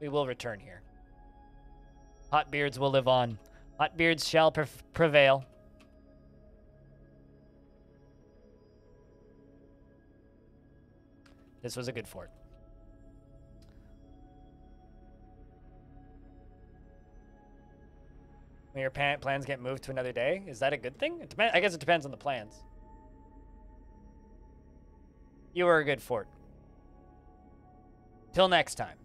we will return here. Hotbeards will live on. Hotbeards shall pre- prevail. This was a good fort. When your plans get moved to another day, is that a good thing? I guess it depends on the plans. You were a good fort. Till next time.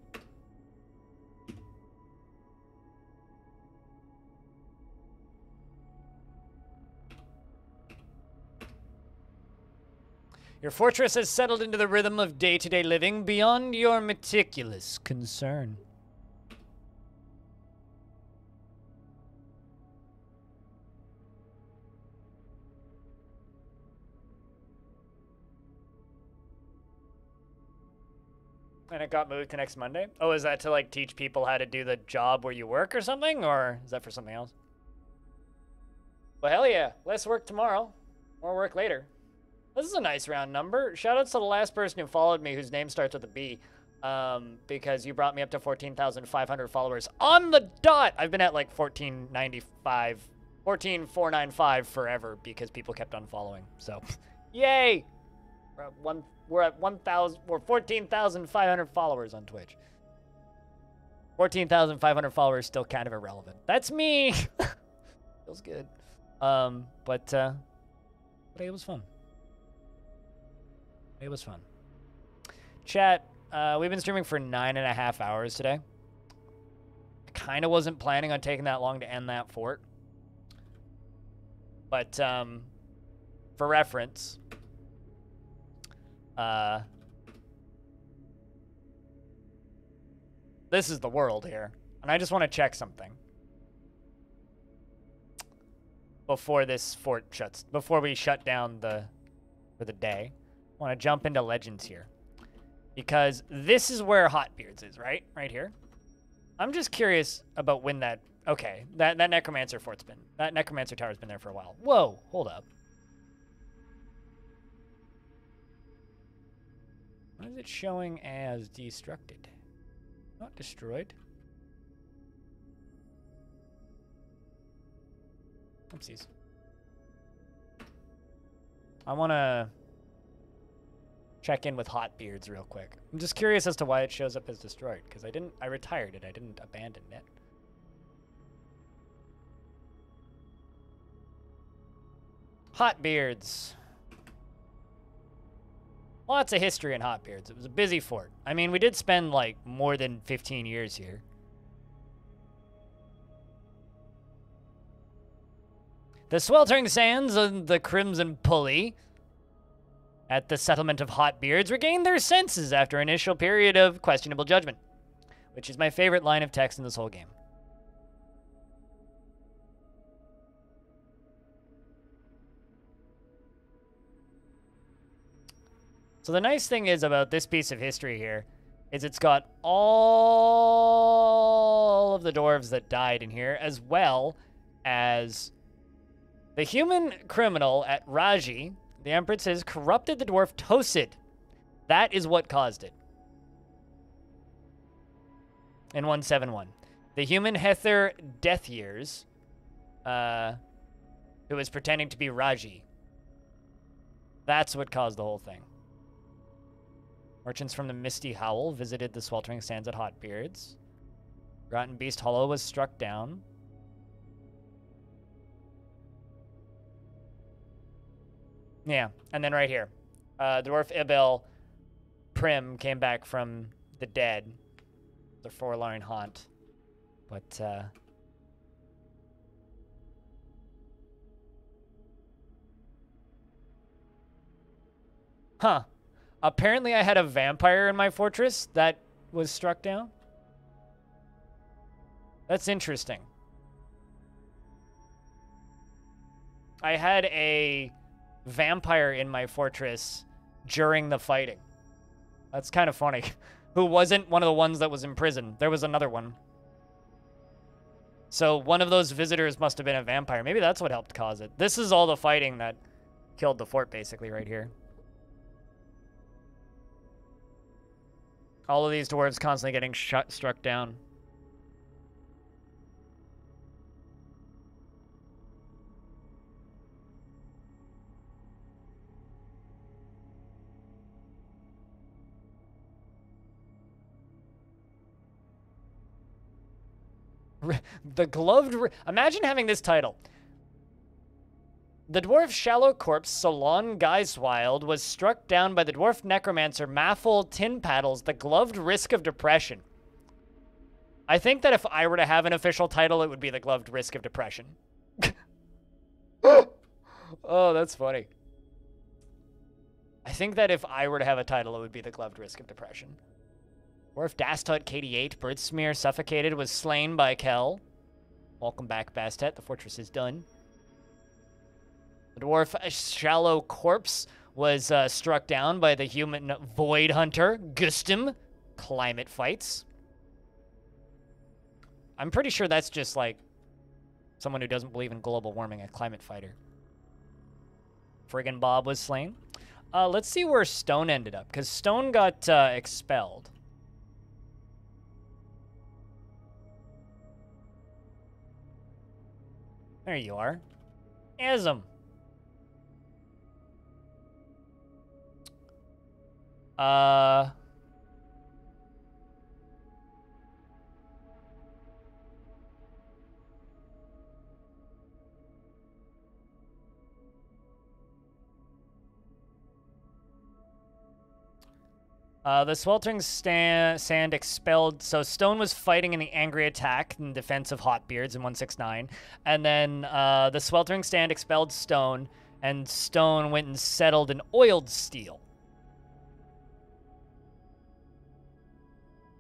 Your fortress has settled into the rhythm of day to day living beyond your meticulous concern. And it got moved to next Monday? Oh, is that to like teach people how to do the job where you work or something? Or is that for something else? Well, hell yeah. Less work tomorrow. More work later. This is a nice round number. Shout outs to the last person who followed me whose name starts with a B. Um, because you brought me up to 14,500 followers on the dot. I've been at like 1495, 14495 forever because people kept on following. So, yay! We're at one. We're at 1,000. We're 14,500 followers on Twitch. 14,500 followers still kind of irrelevant. That's me. Feels good. Um, but uh, but it was fun. It was fun. Chat, uh, we've been streaming for nine and a half hours today. I kind of wasn't planning on taking that long to end that fort. But um, for reference, uh, this is the world here. And I just want to check something. Before this fort shuts, before we shut down the, for the day want to jump into legends here because this is where Hotbeards is, right? Right here. I'm just curious about when that. Okay, that that Necromancer fort's been that Necromancer tower's been there for a while. Whoa, hold up. What is it showing as destructed? Not destroyed. Oopsies. I want to check in with Hotbeards real quick. I'm just curious as to why it shows up as destroyed, because I didn't I retired it, I didn't abandon it. Hotbeards. Lots of history in Hotbeards. It was a busy fort. I mean, we did spend like more than 15 years here. The sweltering sands of the Crimson Pulley at the settlement of Hotbeards regained their senses after initial period of questionable judgment, which is my favorite line of text in this whole game. So the nice thing is about this piece of history here is it's got all of the dwarves that died in here, as well as the human criminal at Raji, the Empress has corrupted the dwarf Tosid. That is what caused it. In 171. The human Hether Death Years, uh, who was pretending to be Raji. That's what caused the whole thing. Merchants from the Misty Howl visited the sweltering sands at Hotbeards. Rotten Beast Hollow was struck down. Yeah, and then right here, uh, dwarf Ibel Prim came back from the dead, the forlorn haunt, but uh, huh? Apparently, I had a vampire in my fortress that was struck down. That's interesting. I had a vampire in my fortress during the fighting. That's kind of funny. Who wasn't one of the ones that was in prison. There was another one. So one of those visitors must have been a vampire. Maybe that's what helped cause it. This is all the fighting that killed the fort, basically, right here. All of these dwarves constantly getting struck down. The gloved. Imagine having this title. The dwarf Shallow Corpse Solon Geiswild was struck down by the dwarf necromancer Maffle Tin Paddles, the gloved risk of depression. I think that if I were to have an official title, it would be the gloved risk of depression. oh, that's funny. I think that if I were to have a title, it would be the gloved risk of depression. Or if Dastut KD8, Birdsmear, suffocated, was slain by Kel. Welcome back, Bastet. The fortress is done. The dwarf Shallow Corpse was uh, struck down by the human Void Hunter, Gustum. Climate fights. I'm pretty sure that's just like someone who doesn't believe in global warming, a climate fighter. Friggin' Bob was slain. Uh, let's see where Stone ended up, because Stone got uh, expelled. There you are. Asm. Uh... Uh, the sweltering sand expelled. So Stone was fighting in the angry attack in defense of Hotbeards in 169. And then uh, the sweltering sand expelled Stone, and Stone went and settled in oiled steel.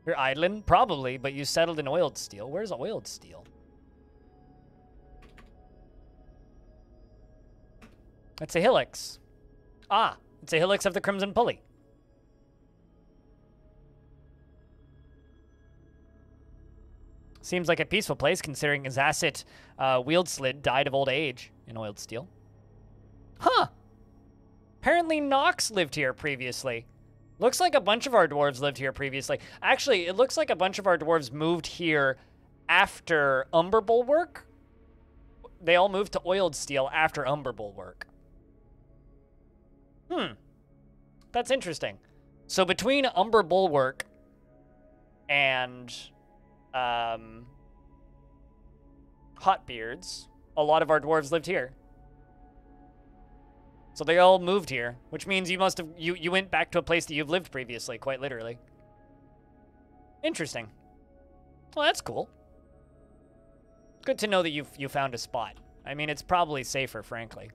You're idling? Probably, but you settled in oiled steel. Where's oiled steel? It's a hillocks. Ah, it's a hillocks of the Crimson Pulley. Seems like a peaceful place considering Zasset uh, Wieldslid died of old age in oiled steel. Huh. Apparently Nox lived here previously. Looks like a bunch of our dwarves lived here previously. Actually, it looks like a bunch of our dwarves moved here after Umber Bulwark. They all moved to oiled steel after Umber Bulwark. Hmm. That's interesting. So between Umber Bulwark and um, Hotbeards, a lot of our dwarves lived here. So they all moved here, which means you must have you you went back to a place that you've lived previously, quite literally. Interesting. Well, that's cool. Good to know that you you found a spot. I mean, it's probably safer, frankly.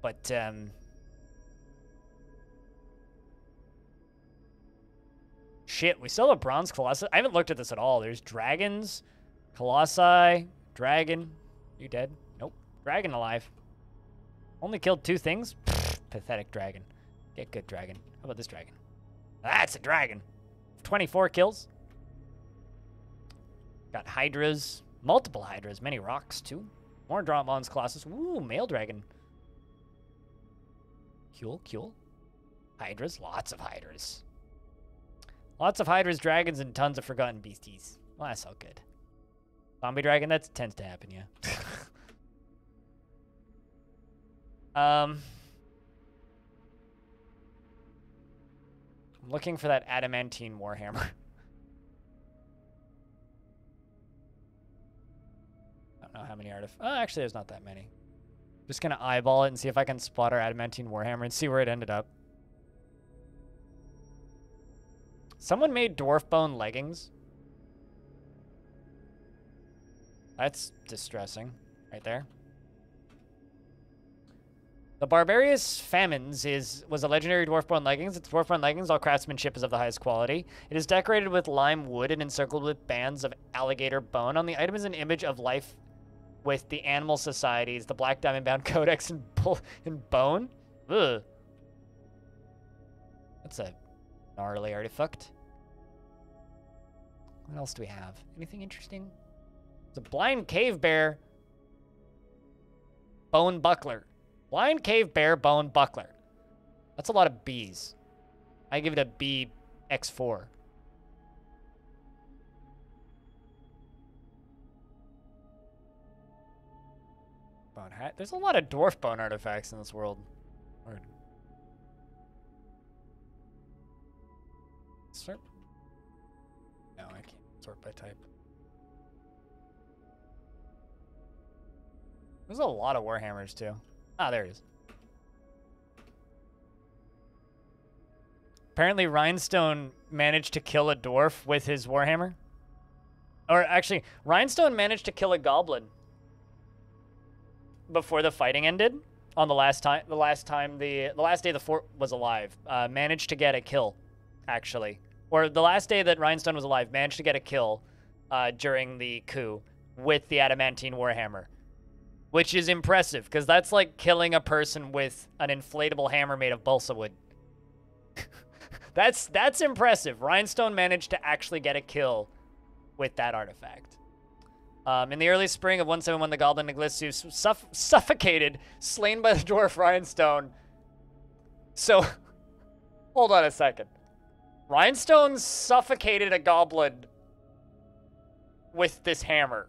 But um Shit, we still have Bronze Colossus. I haven't looked at this at all. There's dragons, Colossi, dragon. You dead? Nope. Dragon alive. Only killed two things? Pathetic dragon. Get good, dragon. How about this dragon? That's a dragon. 24 kills. Got hydras. Multiple hydras. Many rocks, too. More Bronze Colossus. Ooh, male dragon. Cool, cool. Hydras. Lots of hydras. Lots of hydras, dragons, and tons of forgotten beasties. Well, that's all good. Zombie dragon, that tends to happen, yeah. um, I'm looking for that adamantine warhammer. I don't know how many artif- Oh, actually, there's not that many. Just gonna eyeball it and see if I can spot our adamantine warhammer and see where it ended up. Someone made dwarf bone leggings. That's distressing, right there. The Barbarius Famines is was a legendary dwarf bone leggings. It's dwarf bone leggings. All craftsmanship is of the highest quality. It is decorated with lime wood and encircled with bands of alligator bone. On the item is an image of life with the animal societies, the Black Diamond Bound Codex, and, and bone. Ugh. That's a gnarly artifact. What else do we have? Anything interesting? It's a blind cave bear bone buckler. Blind cave bear bone buckler. That's a lot of B's. I give it a B X4. Bone hat. There's a lot of dwarf bone artifacts in this world. Sort. No, I can't sort by type. There's a lot of warhammers too. Ah, there he is. Apparently, Rhinestone managed to kill a dwarf with his warhammer. Or actually, Rhinestone managed to kill a goblin before the fighting ended. On the last time, the last time the the last day the fort was alive, uh, managed to get a kill, actually, or the last day that Rhinestone was alive, managed to get a kill uh, during the coup with the adamantine warhammer, which is impressive because that's like killing a person with an inflatable hammer made of balsa wood. that's that's impressive. Rhinestone managed to actually get a kill with that artifact. Um, in the early spring of 171, the goblin Neglissus suff suffocated, slain by the dwarf Rhinestone. So, hold on a second. Rhinestone suffocated a goblin with this hammer.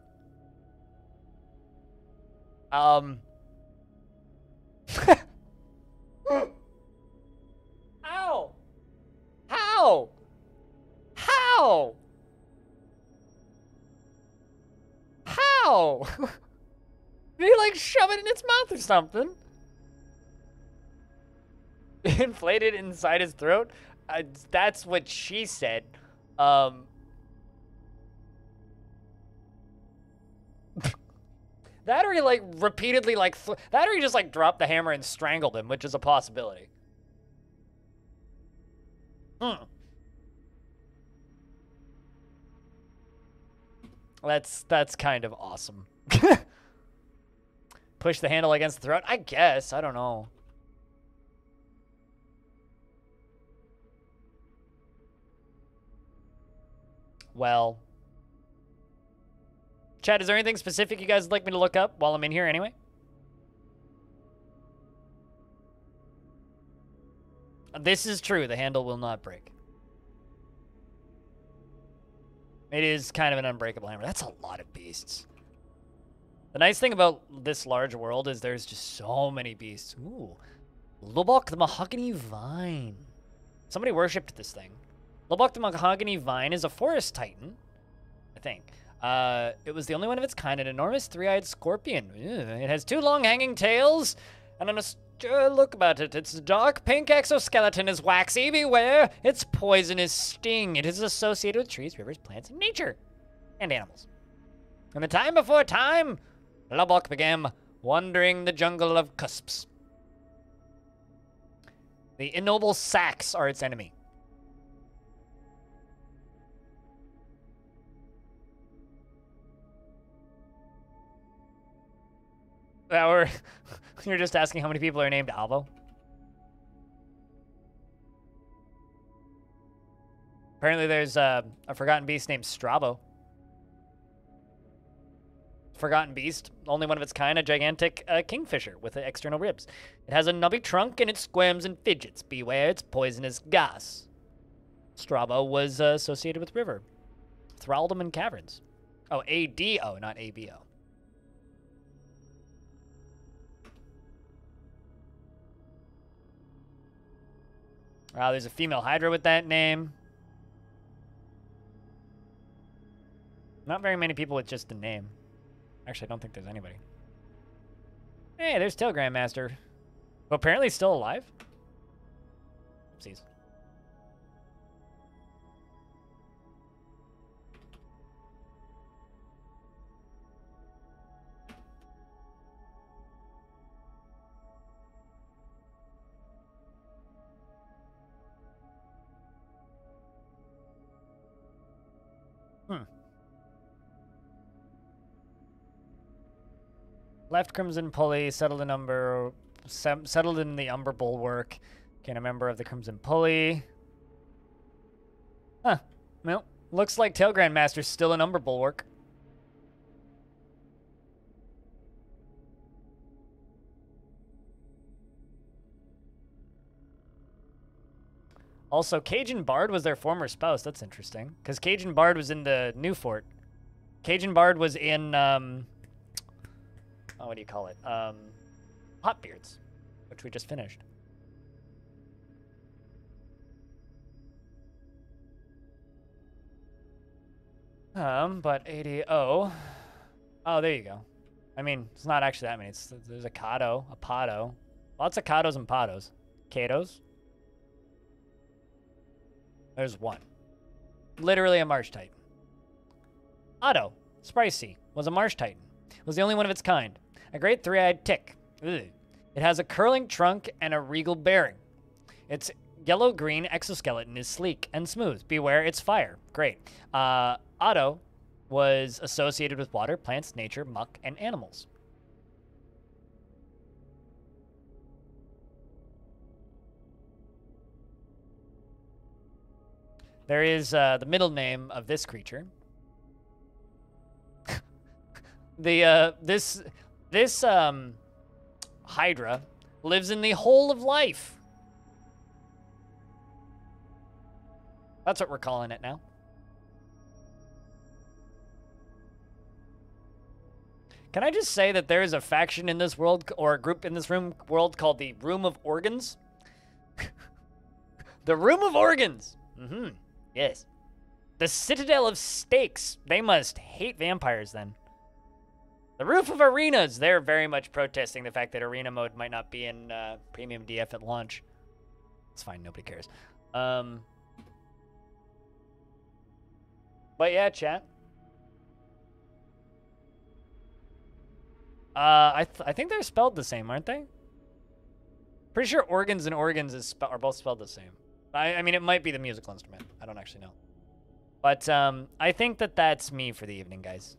Um. How? How? How? How? Did he like shove it in its mouth or something? Inflated inside his throat? Uh, that's what she said. Um, that or he like repeatedly like that or he just like dropped the hammer and strangled him, which is a possibility. Hmm. That's that's kind of awesome. Push the handle against the throat? I guess. I don't know. Well. Chad, is there anything specific you guys would like me to look up while I'm in here anyway? This is true. The handle will not break. It is kind of an unbreakable hammer. That's a lot of beasts. The nice thing about this large world is there's just so many beasts. Ooh. Lubok the Mahogany Vine. Somebody worshipped this thing. Lubok the Mahogany Vine is a forest titan, I think. Uh, it was the only one of its kind, an enormous three-eyed scorpion. It has two long hanging tails and an uh, look about it. Its dark pink exoskeleton is waxy. Beware its poisonous sting. It is associated with trees, rivers, plants, and nature. And animals. In the time before time, Lubok began wandering the jungle of cusps. The ignoble sacks are its enemy. That were You're just asking how many people are named Alvo? Apparently there's a forgotten beast named Strabo. Forgotten beast, only one of its kind, a gigantic uh, kingfisher with external ribs. It has a nubby trunk and it squirms and fidgets. Beware its poisonous gas. Strabo was uh, associated with river. Thraldom and caverns. Oh, A-D-O, not A-B-O. Wow, there's a female Hydra with that name. Not very many people with just the name. Actually, I don't think there's anybody. Hey, there's Tail Grandmaster. Who apparently still alive? Oopsies. Left Crimson Pulley, settled in Umber, settled in the Umber Bulwark. Became a member of the Crimson Pulley. Huh. Well, looks like Tail Grandmaster's still in Umber Bulwark. Also, Cajun Bard was their former spouse. That's interesting. Because Cajun Bard was in the New Fort. Cajun Bard was in, um, oh, what do you call it? Um, Hotbeards, which we just finished. Um, but 80, oh. Oh, there you go. I mean, it's not actually that many. It's, there's a Kato, a Pato. Lots of Katos and Patos. Katos. There's one. Literally a Marsh Titan. Otto, Spicy, was a Marsh Titan. It was the only one of its kind. A great three-eyed tick. Ugh. It has a curling trunk and a regal bearing. Its yellow-green exoskeleton is sleek and smooth. Beware, it's fire. Great. Uh, Otto was associated with water, plants, nature, muck, and animals. There is uh, the middle name of this creature. the uh, this this um, Hydra lives in the whole of life. That's what we're calling it now. Can I just say that there is a faction in this world, or a group in this room world called the Room of Organs? the Room of Organs! Mm-hmm. Yes. The Citadel of Stakes. They must hate vampires then. The Roof of Arenas. They're very much protesting the fact that Arena mode might not be in uh, Premium DF at launch. It's fine. Nobody cares. Um, but yeah, chat. Uh, I th I think they're spelled the same, aren't they? Pretty sure organs and organs is are both spelled the same. I, I mean, it might be the musical instrument. I don't actually know. But um, I think that that's me for the evening, guys.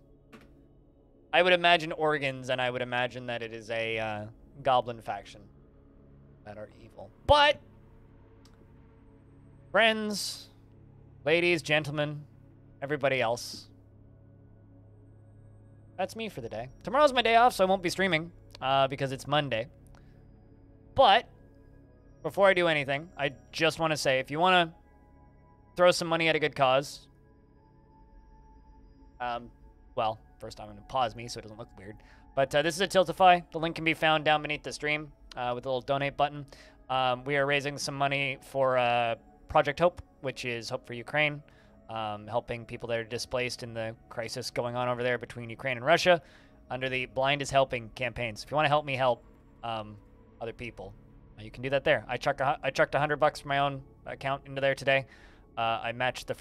I would imagine organs, and I would imagine that it is a uh, goblin faction that are evil. But, friends, ladies, gentlemen, everybody else, that's me for the day. Tomorrow's my day off, so I won't be streaming uh, because it's Monday. But before I do anything, I just want to say if you want to throw some money at a good cause, um, well, first I'm going to pause me so it doesn't look weird. But uh, this is a Tiltify. The link can be found down beneath the stream uh, with a little donate button. Um, we are raising some money for uh, Project Hope, which is Hope for Ukraine um, helping people that are displaced in the crisis going on over there between Ukraine and Russia under the Blind is Helping campaigns. If you want to help me help um, other people, uh, you can do that there. I chucked I chucked a hundred bucks from my own account into there today. Uh, I matched the